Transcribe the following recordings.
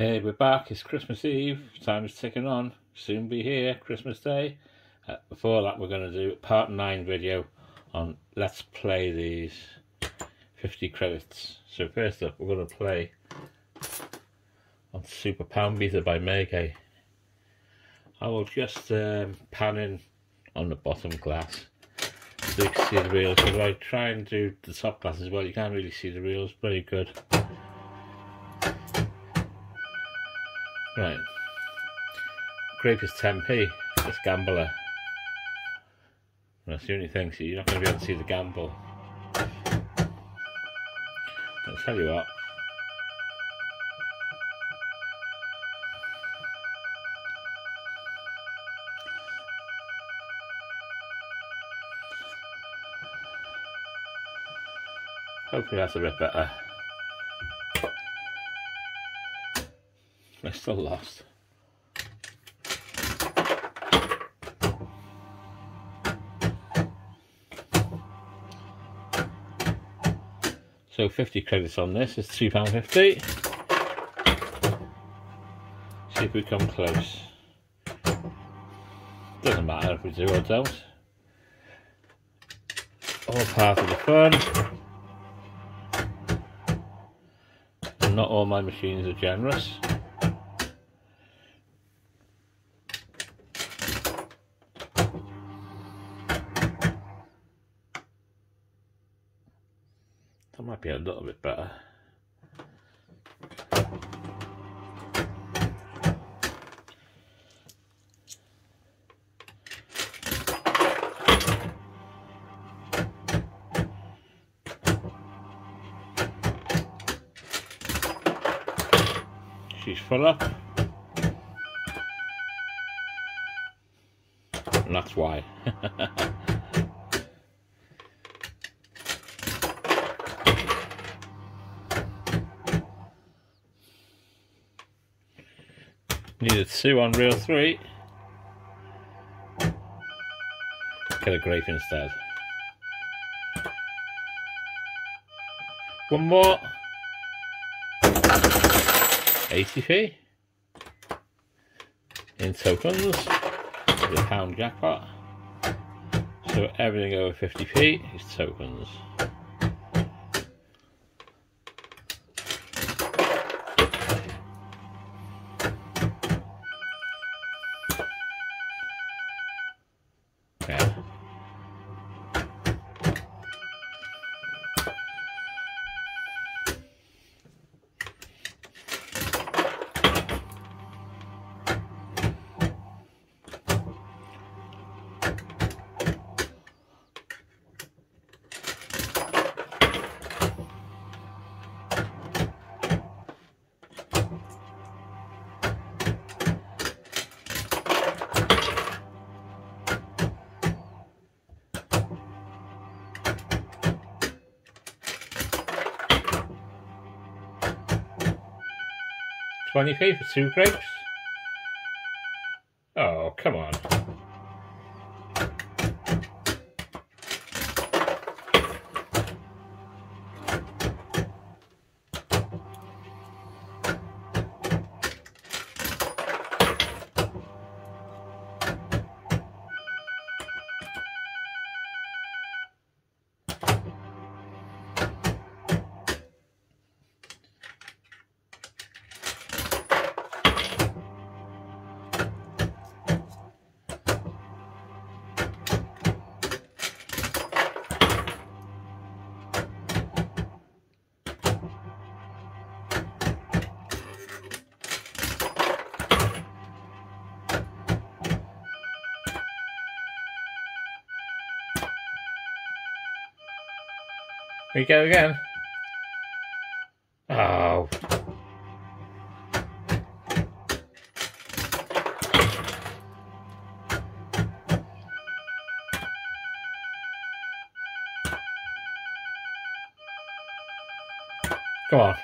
Hey, we're back. It's Christmas Eve. Time's ticking on. Soon be here, Christmas Day. Uh, before that, we're going to do part 9 video on Let's Play these 50 credits. So first up, we're going to play on Super Pound Beater by Maygay. I will just um, pan in on the bottom glass so you can see the reels. If I try and do the top glass as well, you can't really see the reels. Very good. Right. Grape is 10p. It's gambler. That's the only thing, so you're not going to be able to see the gamble. I'll tell you what. Hopefully that's a bit better. I still lost. So 50 credits on this is £2.50. See if we come close. Doesn't matter if we do or don't. All part of the fun. Not all my machines are generous. Might be a little bit better. She's full up. And that's why. Needed two on reel three. Get a grape instead. One more. 80p. In tokens. The pound jackpot. So everything over 50p is tokens. Twenty p for two grapes? Oh, come on. We go again. Oh. Come on.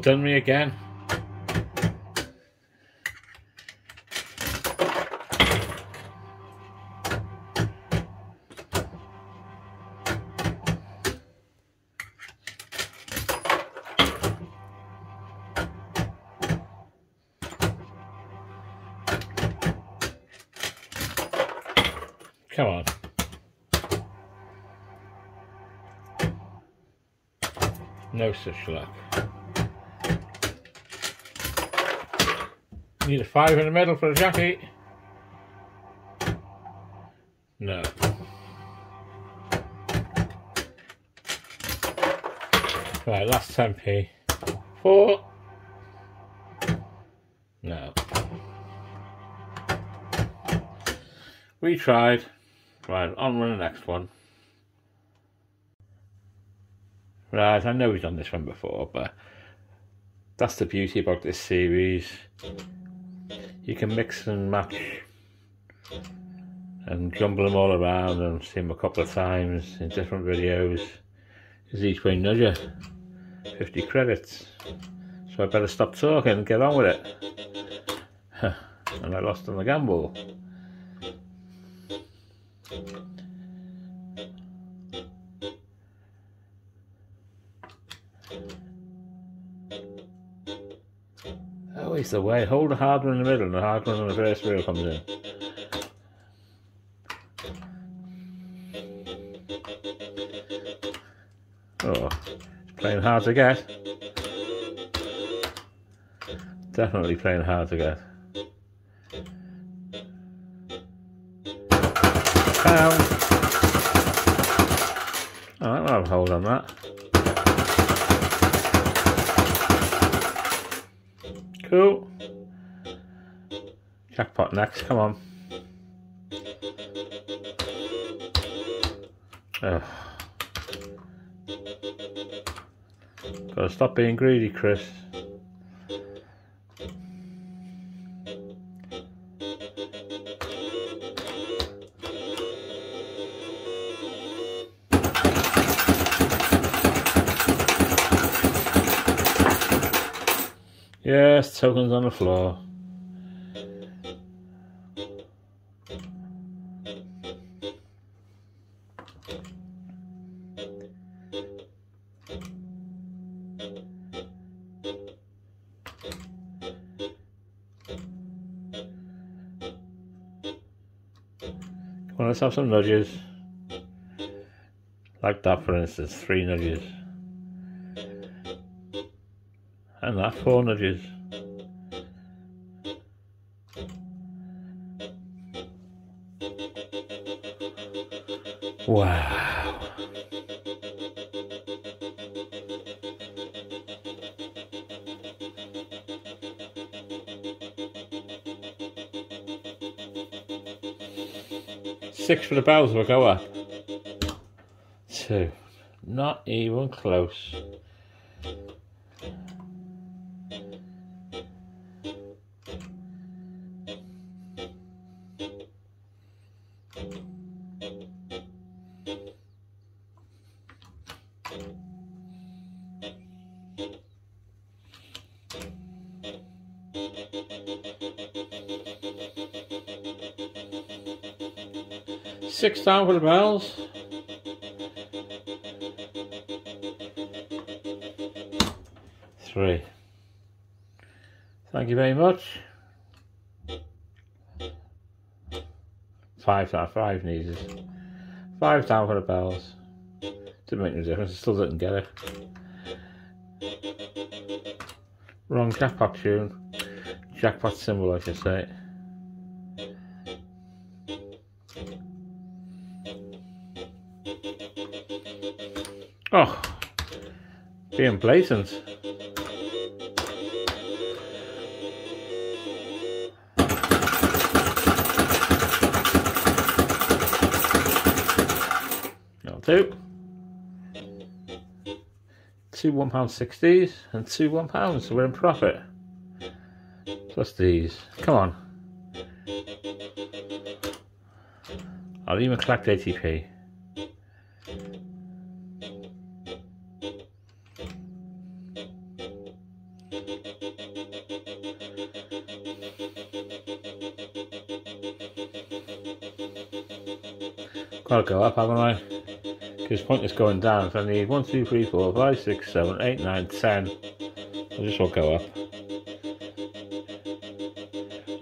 Done me again. Come on. No such luck. Need a five in the middle for a jockey. No. Right, last 10p. Four. No. We tried. Right, on with the next one. Right, I know we've done this one before, but that's the beauty about this series. You can mix and match and jumble them all around and see them a couple of times in different videos. Is each way nudger. 50 credits. So I better stop talking and get on with it. and I lost on the gamble. Oh, he's the way. Hold the hard one in the middle and the hard one on the first wheel comes in. Oh, it's playing hard to get. Definitely playing hard to get. Alright, we'll have a hold on that. Cool. Jackpot next, come on. Ugh. Gotta stop being greedy, Chris. Yes, tokens on the floor. On, let's have some nudges. Like that, for instance, three nudges. And that, four nudges. Wow. Six for the bells will go up. Two. Not even close. Six down for the bells. Three. Thank you very much. Five down, five needs. Five the bells. Didn't make no difference, still didn't get it. Wrong jackpot tune. Jackpot symbol, I should say. Oh, being blatant. That'll do. Two one pound sixties and two one pounds, so we're in profit. Plus these. Come on. I'll even collect 80p. Gotta go up, haven't I? Because point is going down. If I need 1, 2, 3, 4, 5, 6, 7, 8, 9, 10, I just will go up.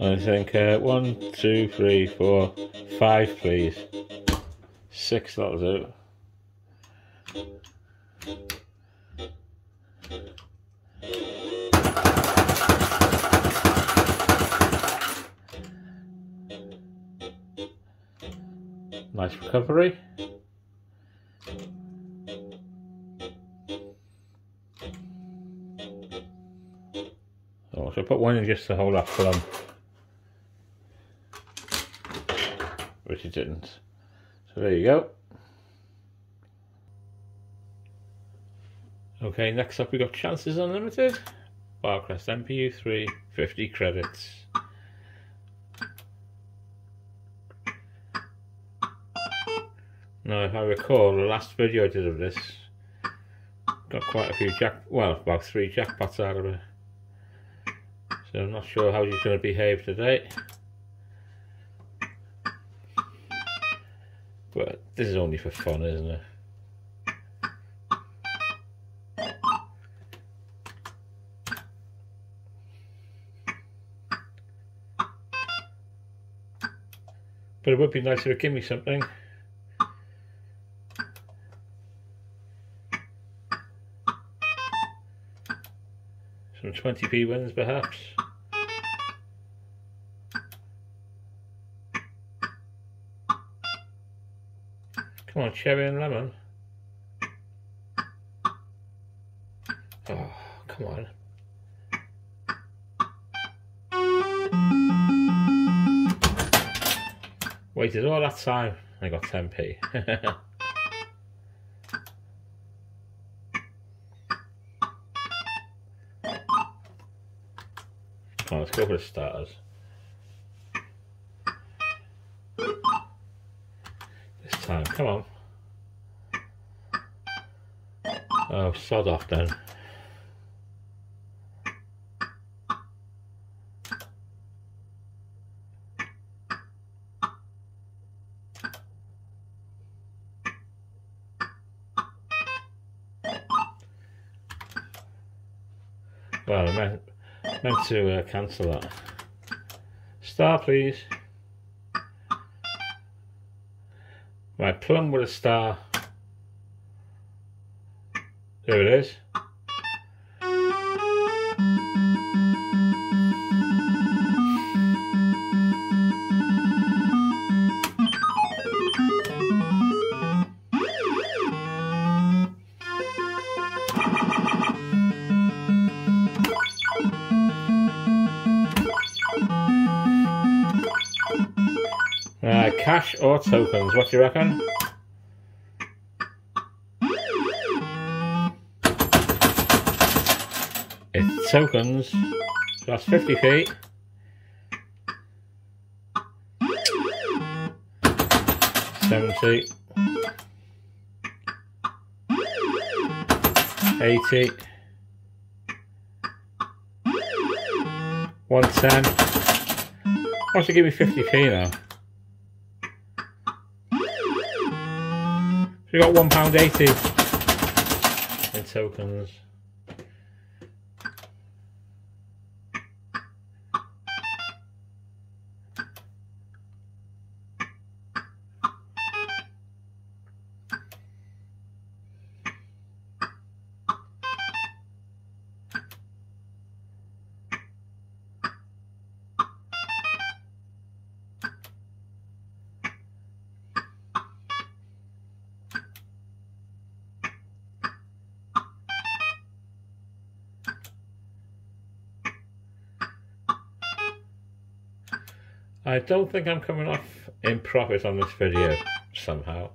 I think uh, 1, 2, 3, 4, 5, please. six, that'll do. Nice recovery. Oh, so I put one in just to hold that plumb. Which it didn't. So there you go. Okay, next up we got Chances Unlimited. Barcrest MPU3, 50 credits. Now, if I recall, the last video I did of this got quite a few jack, well, about three jackpots out of it. So I'm not sure how he's going to behave today. But this is only for fun, isn't it? But it would be nice if it give me something. Some 20p wins perhaps. Come on, cherry and lemon. Oh, come on. Waited all that time, I got 10p. on, let's go for the starters. This time, come on. Oh, sod off then. Well, I meant, meant to uh, cancel that. Star, please. My plum with a star. There it is. Or tokens, what do you reckon? It's tokens, so that's 50 feet. Seventy. Eighty. One ten. Why should give me 50p now? We got one pound eighty in tokens. I don't think I'm coming off in profit on this video somehow.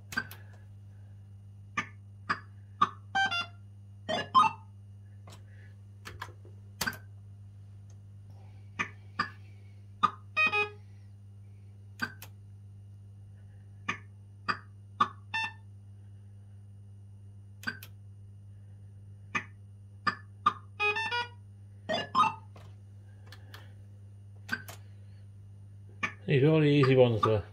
These are all the easy ones there.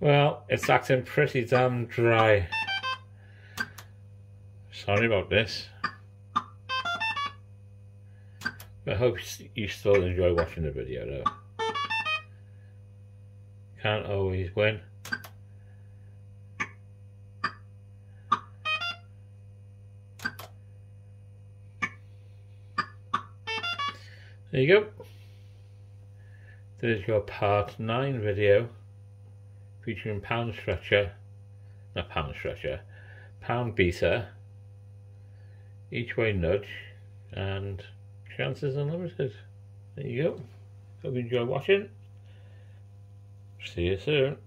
Well, it's acting pretty damn dry. Sorry about this. I hope you still enjoy watching the video though. Can't always win. There you go. There's your part 9 video featuring pound stretcher, not pound stretcher, pound beater, each way nudge, and chances unlimited. There you go. Hope you enjoy watching. See you soon.